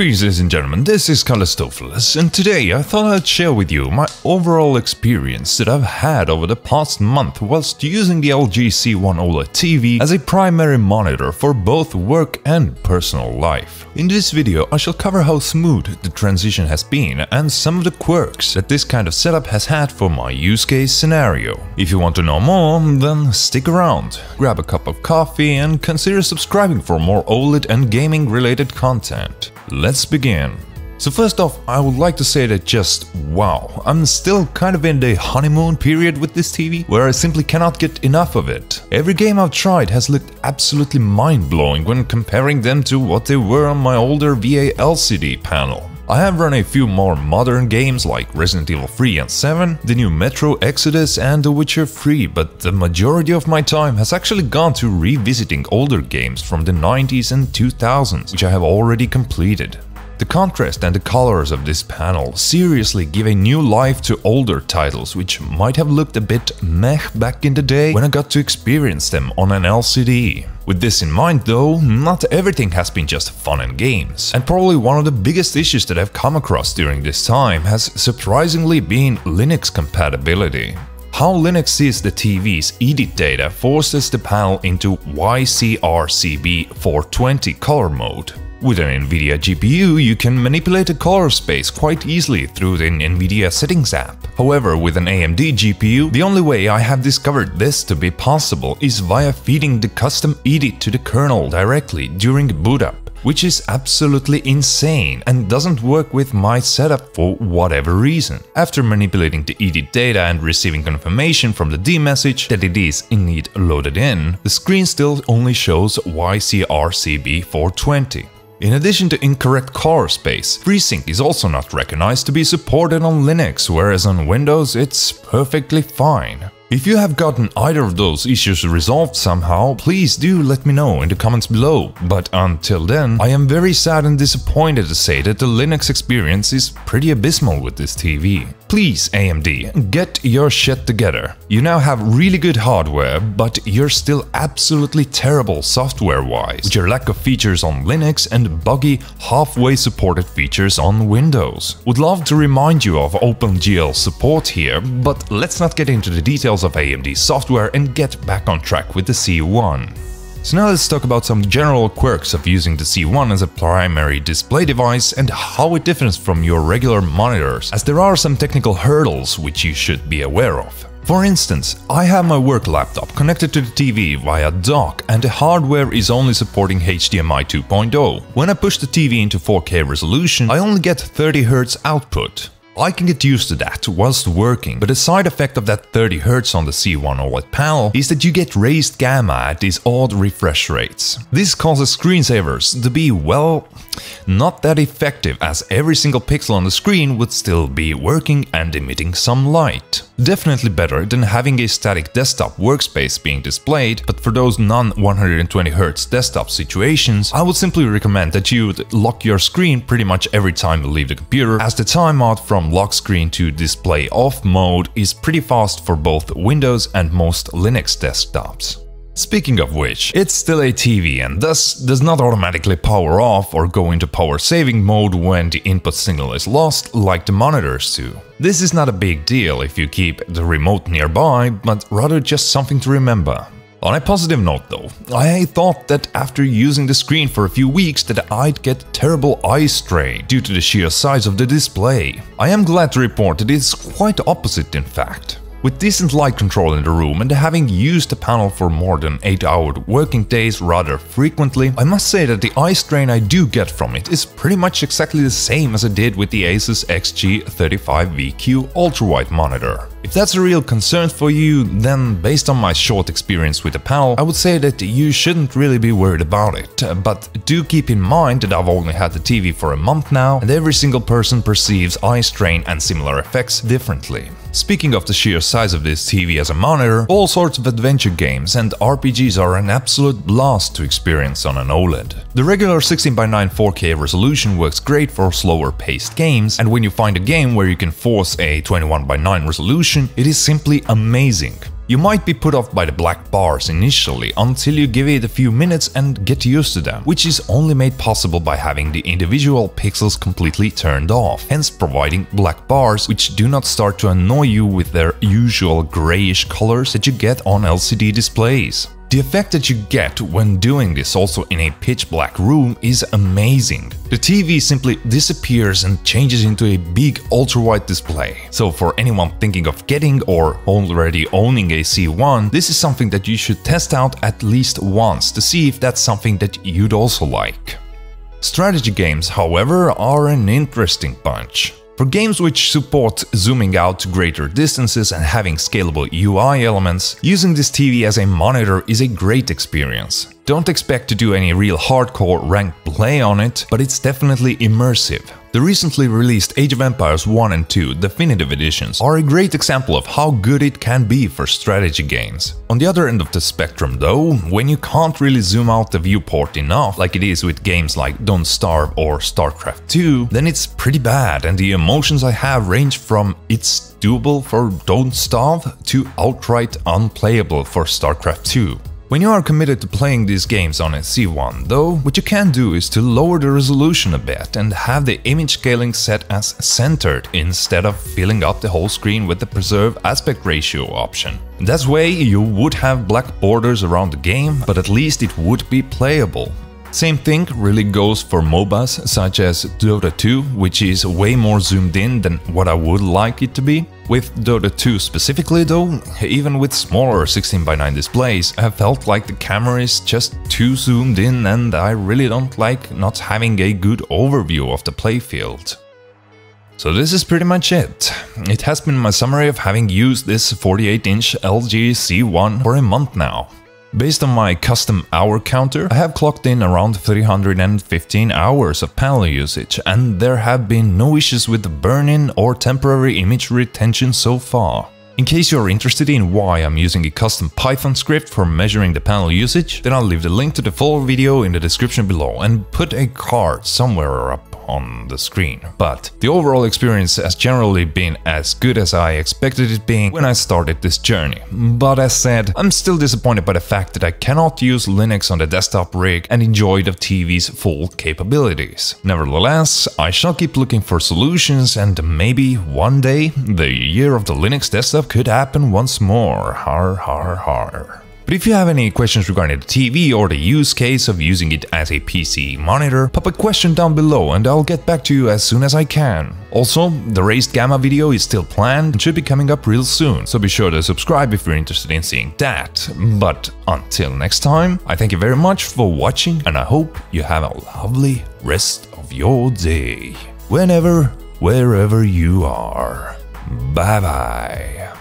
Greetings and gentlemen, this is Kallestofeles, and today I thought I'd share with you my overall experience that I've had over the past month whilst using the LG C1 OLED TV as a primary monitor for both work and personal life. In this video I shall cover how smooth the transition has been and some of the quirks that this kind of setup has had for my use case scenario. If you want to know more, then stick around, grab a cup of coffee and consider subscribing for more OLED and gaming related content. Let's begin. So first off, I would like to say that just wow, I'm still kind of in the honeymoon period with this TV, where I simply cannot get enough of it. Every game I've tried has looked absolutely mind-blowing when comparing them to what they were on my older VA LCD panel. I have run a few more modern games like Resident Evil 3 and 7, the new Metro Exodus and The Witcher 3, but the majority of my time has actually gone to revisiting older games from the 90s and 2000s, which I have already completed. The contrast and the colors of this panel seriously give a new life to older titles which might have looked a bit meh back in the day when I got to experience them on an LCD. With this in mind though, not everything has been just fun and games, and probably one of the biggest issues that I've come across during this time has surprisingly been Linux compatibility. How Linux sees the TV's EDID data forces the panel into YCRCB 420 color mode. With an NVIDIA GPU, you can manipulate the color space quite easily through the NVIDIA settings app. However, with an AMD GPU, the only way I have discovered this to be possible is via feeding the custom EDID to the kernel directly during boot up which is absolutely insane and doesn't work with my setup for whatever reason. After manipulating the EDID data and receiving confirmation from the dmesg that it is indeed loaded in, the screen still only shows YCRCB420. In addition to incorrect color space, FreeSync is also not recognized to be supported on Linux, whereas on Windows it's perfectly fine. If you have gotten either of those issues resolved somehow, please do let me know in the comments below. But until then, I am very sad and disappointed to say that the Linux experience is pretty abysmal with this TV. Please AMD, get your shit together. You now have really good hardware, but you're still absolutely terrible software-wise, with your lack of features on Linux and buggy, halfway supported features on Windows. Would love to remind you of OpenGL support here, but let's not get into the details of AMD software and get back on track with the C1. So now let's talk about some general quirks of using the C1 as a primary display device and how it differs from your regular monitors, as there are some technical hurdles which you should be aware of. For instance, I have my work laptop connected to the TV via dock and the hardware is only supporting HDMI 2.0. When I push the TV into 4K resolution, I only get 30Hz output. I can get used to that whilst working, but a side effect of that 30Hz on the C1 OLED panel is that you get raised gamma at these odd refresh rates. This causes screensavers to be, well, not that effective as every single pixel on the screen would still be working and emitting some light. Definitely better than having a static desktop workspace being displayed, but for those non-120Hz desktop situations, I would simply recommend that you lock your screen pretty much every time you leave the computer, as the timeout from lock screen to display off mode is pretty fast for both Windows and most Linux desktops. Speaking of which, it's still a TV and thus does not automatically power off or go into power saving mode when the input signal is lost like the monitors do. This is not a big deal if you keep the remote nearby, but rather just something to remember. On a positive note though, I thought that after using the screen for a few weeks that I'd get terrible eye strain due to the sheer size of the display. I am glad to report that it's quite opposite in fact. With decent light control in the room and having used the panel for more than 8 hour working days rather frequently, I must say that the eye strain I do get from it is pretty much exactly the same as I did with the Asus XG35VQ ultrawide monitor. If that's a real concern for you, then based on my short experience with the panel, I would say that you shouldn't really be worried about it. But do keep in mind that I've only had the TV for a month now, and every single person perceives eye strain and similar effects differently. Speaking of the sheer size of this TV as a monitor, all sorts of adventure games and RPGs are an absolute blast to experience on an OLED. The regular 16x9 4K resolution works great for slower paced games, and when you find a game where you can force a 21x9 resolution, it is simply amazing. You might be put off by the black bars initially until you give it a few minutes and get used to them, which is only made possible by having the individual pixels completely turned off, hence providing black bars which do not start to annoy you with their usual grayish colors that you get on LCD displays. The effect that you get when doing this also in a pitch black room is amazing. The TV simply disappears and changes into a big ultra-wide display. So for anyone thinking of getting or already owning a C1, this is something that you should test out at least once to see if that's something that you'd also like. Strategy games, however, are an interesting bunch. For games which support zooming out to greater distances and having scalable UI elements, using this TV as a monitor is a great experience. Don't expect to do any real hardcore ranked play on it, but it's definitely immersive. The recently released Age of Empires 1 and 2 Definitive Editions are a great example of how good it can be for strategy games. On the other end of the spectrum though, when you can't really zoom out the viewport enough like it is with games like Don't Starve or StarCraft 2, then it's pretty bad and the emotions I have range from it's doable for Don't Starve to outright unplayable for StarCraft 2. When you are committed to playing these games on a C1 though, what you can do is to lower the resolution a bit and have the image scaling set as centered instead of filling up the whole screen with the preserve aspect ratio option. That way you would have black borders around the game, but at least it would be playable. Same thing really goes for MOBAs such as Dota 2, which is way more zoomed in than what I would like it to be. With Dota 2 specifically though, even with smaller 16x9 displays, I felt like the camera is just too zoomed in and I really don't like not having a good overview of the playfield. So this is pretty much it. It has been my summary of having used this 48-inch LG C1 for a month now. Based on my custom hour counter, I have clocked in around 315 hours of panel usage and there have been no issues with the burn-in or temporary image retention so far. In case you're interested in why I'm using a custom Python script for measuring the panel usage, then I'll leave the link to the full video in the description below and put a card somewhere or up on the screen. But the overall experience has generally been as good as I expected it being when I started this journey. But as said, I'm still disappointed by the fact that I cannot use Linux on the desktop rig and enjoy the TV's full capabilities. Nevertheless, I shall keep looking for solutions and maybe one day the year of the Linux desktop could happen once more. Har har har. But if you have any questions regarding the TV or the use case of using it as a PC monitor, pop a question down below and I'll get back to you as soon as I can. Also, the raised gamma video is still planned and should be coming up real soon, so be sure to subscribe if you're interested in seeing that. But until next time, I thank you very much for watching and I hope you have a lovely rest of your day. Whenever, wherever you are. Bye bye.